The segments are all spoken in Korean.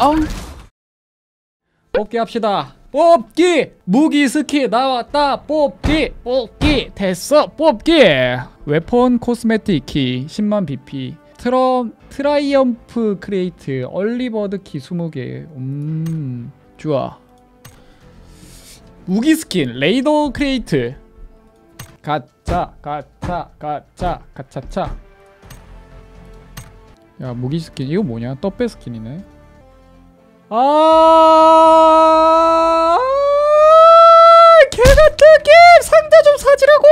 아우. 뽑기 합시다. 뽑기 무기 스킨 나왔다. 뽑기 뽑기 됐어. 뽑기 weapon cosmetic key 10만 BP 트럼 triumph crate early bird key 20개. 음 좋아. 무기 스킨 raider crate 가차 가차 가차 가차차 야 무기 스킨 이거 뭐냐 떡배 스킨이네 아 개같은 게임 상자 좀 사지라고!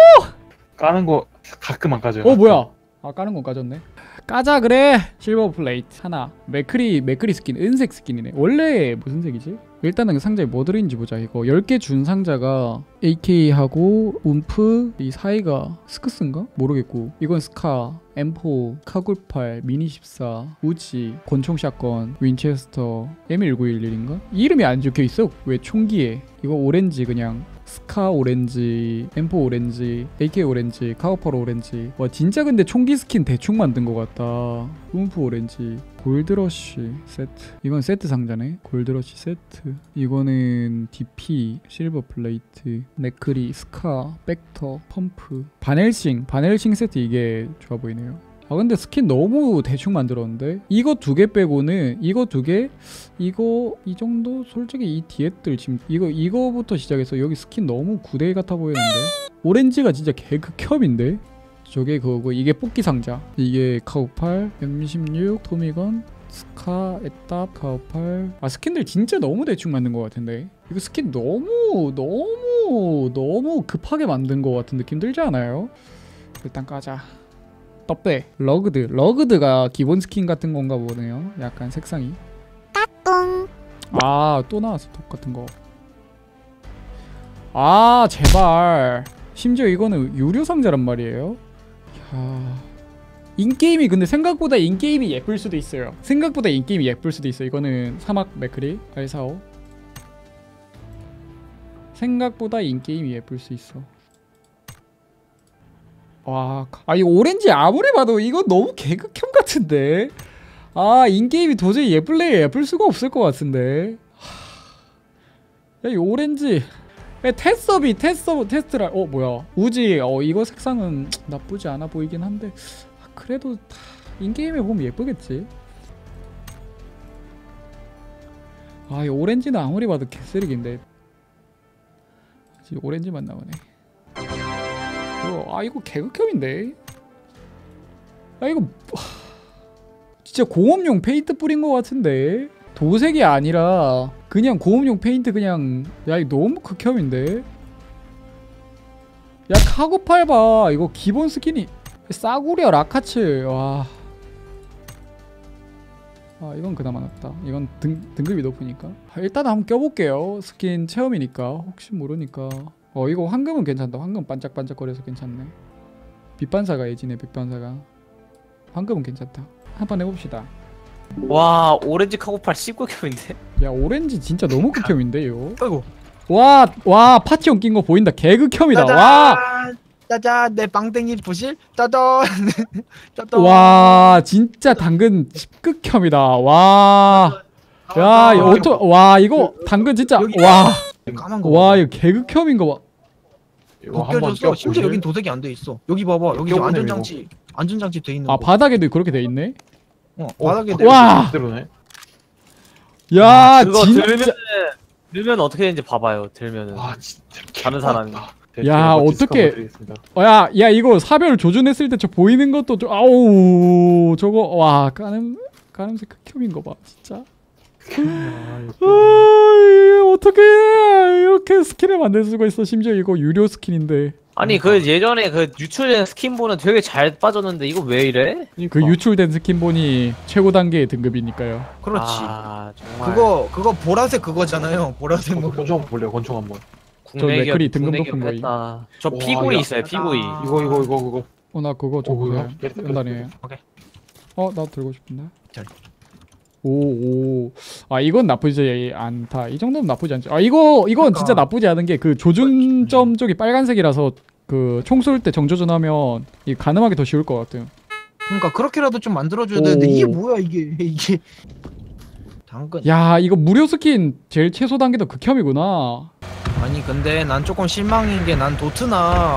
까는 거 가끔 안 까져요. 어 뭐야? 아 까는 건 까졌네 까자 그래. 실버 플레이트 하나. 맥크리 맥크리 스킨 은색 스킨이네. 원래 무슨 색이지? 일단은 그 상자에 뭐 들어있는지 보자 이거. 10개 준 상자가 AK하고 움프 이 사이가 스크스인가? 모르겠고. 이건 스카 M4 카굴팔 미니14 우지 권총 샷건 윈체스터 M1911인가? 이름이 안 적혀있어. 왜 총기에? 이거 오렌지 그냥 스카 오렌지, M4 오렌지, AK 오렌지, 카우퍼 오렌지. 와 진짜 근데 총기 스킨 대충 만든 것 같다. 움프 오렌지, 골드러쉬 세트. 이건 세트 상자네. 골드러쉬 세트. 이거는 DP, 실버 플레이트, 네크리, 스카, 백터, 펌프, 바넬싱, 바넬싱 세트 이게 좋아 보이네요. 아 근데 스킨 너무 대충 만들었는데? 이거 두 개 빼고는 이거 두 개? 이거 이 정도? 솔직히 이 뒤에들 지금 이거 이거부터 시작해서 여기 스킨 너무 구대 같아 보이는데? 오렌지가 진짜 개극혐인데? 저게 그거고 이게 뽑기 상자. 이게 카구팔 M16 토미건 스카 에따 카구팔. 아 스킨들 진짜 너무 대충 만든 것 같은데? 이거 스킨 너무 너무 너무 급하게 만든 것 같은 느낌 들지 않아요? 일단 까자 떡배 rugged. Rugged가 기본 스킨 같은 건가 보네요. 약간 색상이. 아또 나왔어. 똑같은 거아 제발. 심지어 이거는 유료 상자란 말이에요. 야. 인게임이 근데 생각보다 인게임이 예쁠 수도 있어요. 생각보다 인게임이 예쁠 수도 있어 이거는 사막 맥크리 R45 생각보다 인게임이 예쁠 수 있어 와, 아 이 오렌지 아무리 봐도 이거 너무 개극혐 같은데. 아 인게임이 도저히 예쁠래 예쁠 수가 없을 것 같은데. 야이 오렌지. 야, 테스업이 테스업 테스트라. 어 뭐야? 우지. 어 이거 색상은 나쁘지 않아 보이긴 한데. 아, 그래도 in-game에 보면 예쁘겠지. 아 이 오렌지는 아무리 봐도 개쓰레기인데. 오렌지만 나오네. 이거 아 이거 개극혐인데 아 이거 하, 진짜 공업용 페인트 뿌린 것 같은데 도색이 아니라 그냥 공업용 페인트 그냥 야 이거 너무 극혐인데 야 카구팔 봐 이거 기본 스킨이 싸구려 라카칠 와 아, 이건 그나마 낫다. 이건 등, 등급이 높으니까. 아, 일단 한번 껴볼게요. 스킨 체험이니까. 혹시 모르니까. 어 이거 황금은 괜찮다. 황금 반짝반짝거려서 괜찮네. 빛반사가 예쁘네 빛반사가. 황금은 괜찮다. 한판 해봅시다. 와 오렌지 카구팔 극혐인데? 야 오렌지 진짜 너무 극혐인데 이거? 아이고. 와 와 파티원 낀 거 보인다. 개극혐이다. 와! 짜잔. 내 빵댕이 부실? 짜잔. 짜잔. 와 진짜 당근 극혐이다. 와. 야, 이 오토 와 이거 당근 진짜 여기- 와. 와 봐. 이거 개극혐인 거 봐. 이거 한번 벗겨졌어 심지어? 여긴 도색이 안 돼 있어 여기 봐봐 여기 껴보네, 안전장치 안전장치 돼 있는 아 거 바닥에도 그렇게 돼 있네. 어, 어, 바닥에 그대로- 와! 그대로네. 야 그거 진짜. 들면은 들면 어떻게 되는지 봐봐요 들면은 와 진짜 다른 사람이. 개빡다. 야, 드리겠습니다. 어, 야, 야 이거 사별 조준했을 때 저 보이는 것도 좀 아우 저거 와 까는 까는색 극혐인 거 봐 진짜. 아, 어떻게 이렇게 스킨을 만들 수가 있어 심지어 이거 유료 스킨인데 아니 그 예전에 그 유출된 스킨본은 되게 잘 빠졌는데 이거 왜 이래? 그 유출된 스킨본이 최고 단계의 등급이니까요. 그렇지 아 정말 그거 그거 보라색 그거잖아요 보라색 권- 뭐 권총 한번 볼래요 권총 한번 국내기업 맥크리 등급 높은 거 했다. 저 와, 피고이 야. 있어요 피고이 아. 이거 이거 이거 그거 어나 그거 저 어, 연단이에요. 오케이. 어나 들고 싶은데. 잘. 오 오 아 이건 나쁘지 않다. 이 정도면 나쁘지 않죠. 아 이거 이건 그러니까. 진짜 나쁘지 않은 게 그 조준점 쪽이 빨간색이라서 그 총 쏠 때 정조준하면 이 가늠하기 더 쉬울 것 같아요. 그러니까 그렇게라도 좀 만들어줘야 되는데 오. 이게 뭐야 이게 이게 당근. 야 이거 무료 스킨 제일 최소 단계도 극혐이구나 아니 근데 난 조금 실망인 게 난 도트나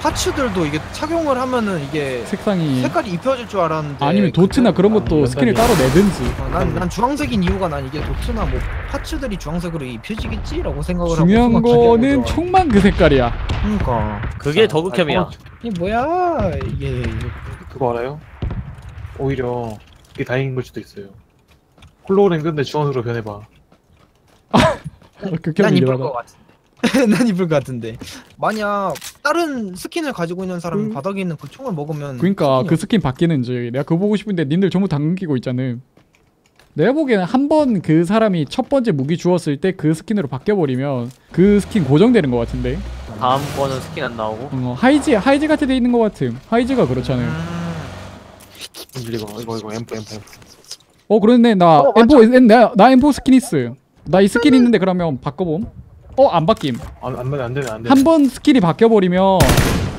parts들도 이게 착용을 하면은 이게 색상이 색깔이 입혀질 줄 알았는데. 아니면 도트나 그런 것도 아, 스킨을. 따로 내든지 어, 난, 난 주황색인 이유가 난 이게 도트나 뭐 parts들이 주황색으로 입혀지겠지라고 생각을 중요한 하고 순간 거는 총만 그 색깔이야 그러니까 그게 더 극혐이야. 아, 이게 뭐야 이게 그거 알아요? 오히려 이게 다행인 걸 수도 있어요. 홀로그램 끈데 주황색으로 변해봐. 난 극혐이긴 이쁠 하다 것 같은데 난 이쁠 것 같은데. 만약 다른 스킨을 가지고 있는 사람이 음. 바닥에 있는 그 총을 먹으면 그러니까 그 스킨 바뀌는지 내가 그거 보고 싶은데 님들 전부 당근 끼고 있잖아 내가 보기에는 한 번 그 사람이 첫 번째 무기 주었을 때 그 스킨으로 바뀌어버리면 그 스킨 고정되는 것 같은데. 다음 거는 스킨 안 나오고. 어, 하이지 하이지 같이 돼 있는 것 같음. 하이지가 그렇잖아요. 음, 이거 이거 이거 앰프 앰프 앰프. 어 그런데 나 어, M4 나, 나 M4 스킨 있어 나 이 스킨 있는데 그러면 바꿔봄 어 안 바뀜. 안, 안 되네 안 되네 안 되네. 한 번 스킨이 바뀌어버리면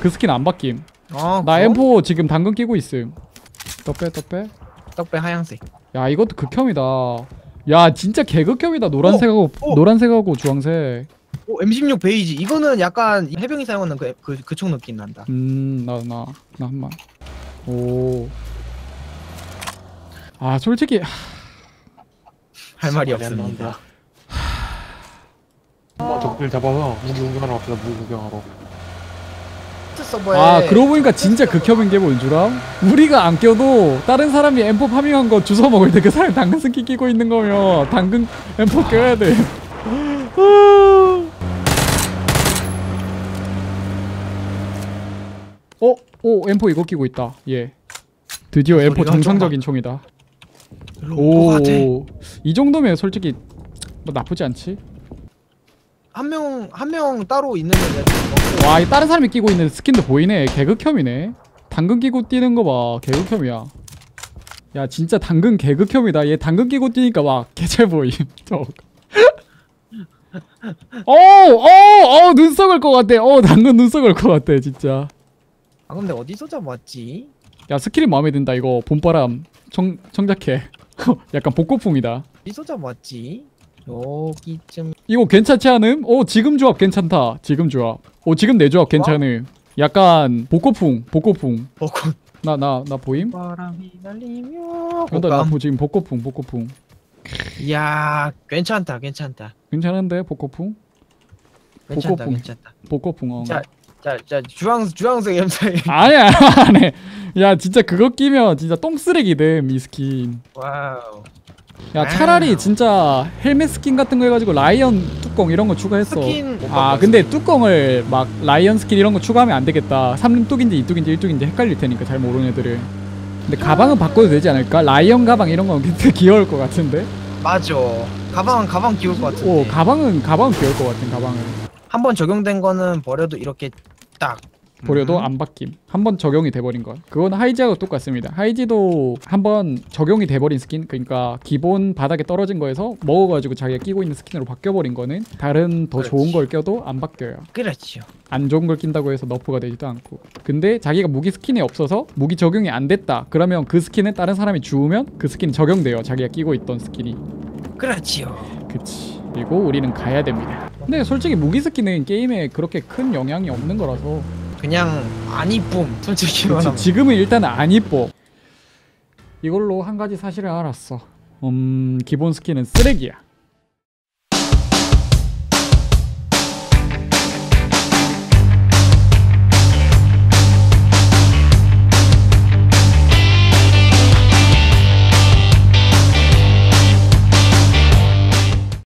그 스킨 안 바뀜. 아, 나 그럼? M4 지금 당근 끼고 있음. 더빼더빼? 떡배 하얀색. 야 이것도 극혐이다. 야 진짜 개극혐이다. 노란색하고 어. 노란색하고 주황색. 오 M16 베이지. 이거는 약간 해병이 사용하는 그 그 그총 느낌 난다. 음나 나나 한번. 오아 솔직히 할 말이 없습니다 뭐 적들 잡아서 무기 구경하러 갑시다 무기 구경하러. 아 그러고 보니까 진짜 극혐인 게 뭔줄 알아? 우리가 안 껴도 다른 사람이 M4 farming한 거 주워 먹을 때 그 사람이 당근 스킨 끼고 있는 거면 당근 M4 껴야 돼 어? 오 M4 이거 끼고 있다 얘 드디어 M4 소리가 정상적인 총이다 오 오이 정도면 솔직히 뭐 나쁘지 않지? 한 명 한 명 따로 있는 애 와, 이 다른 사람이 끼고 있는 스킨도 보이네. 개극혐이네. 당근 끼고 뛰는 거 봐. 개극혐이야. 야, 진짜 당근 개극혐이다. 얘 당근 끼고 뛰니까 막 개잘 보임. 저거. 어, 어, 어, 눈 썩을 것 같아. 어, 당근 눈 썩을 것 같아, 진짜. 아 근데 어디서 잡았지? 야, 스킨이 마음에 든다. 이거 봄바람 청 청자켓. 약간 복고풍이다. 어디서 잡았지? 여기쯤 이거 괜찮지 않음? 오, 지금 조합 괜찮다. 지금 조합. 오, 지금 내 조합 괜찮음. 약간 복고풍, 복고풍. 벚꽃 나나 나 보임? 바람이 날리며 근데 나 곶감 보- 지금 복고풍 복고풍 이야 괜찮다 괜찮다 괜찮은데 복고풍 괜찮다 벚꽃풍. 괜찮다 복고풍 어. 자, 자, 자 주황 주황색 엠사이 아니야 안해 야 진짜 그거 끼면 진짜 똥쓰레기 됨 이 스킨 wow 야 차라리 wow. 진짜 헬멧 스킨 같은 거 해가지고 라이언 뚜껑 이런 거 추가했어. 아 근데 뚜껑을 막 라이언 스킨 이런 거 추가하면 안 되겠다. 3렙 뚝인지 2뚝인지 1뚝인지 헷갈릴 테니까 잘 모르는 애들은 근데 가방은 바꿔도 되지 않을까? 라이언 가방 이런 건 굉장히 귀여울 것 같은데? 맞아. 가방 가방 귀여울 것 같은데. 오 가방은 가방은 귀여울 것 같은 가방은. 한 번 적용된 거는 버려도 이렇게 딱 버려도 음. 안 바뀜. 한 번 적용이 돼버린 거. 그건 하이지하고 똑같습니다. 하이지도 한 번 적용이 돼버린 스킨, 그러니까 기본 바닥에 떨어진 거에서 먹어가지고 자기가 끼고 있는 스킨으로 바뀌어버린 거는 다른 더 그렇지. 좋은 걸 껴도 안 바뀌어요. 그렇지요 안 좋은 걸 낀다고 해서 nerf가 되지도 않고. 근데 자기가 무기 스킨이 없어서 무기 적용이 안 됐다. 그러면 그 스킨은 다른 사람이 주우면 그 스킨이 적용돼요. 자기가 끼고 있던 스킨이. 그렇지요 그치. 그리고 우리는 가야 됩니다. 근데 솔직히 무기 스킨은 게임에 그렇게 큰 영향이 없는 거라서 그냥 안 이쁨 솔직히 그치, 말하면 지금은 일단 안 이뻐. 이걸로 한 가지 사실을 알았어. 음, 기본 스킨은 쓰레기야.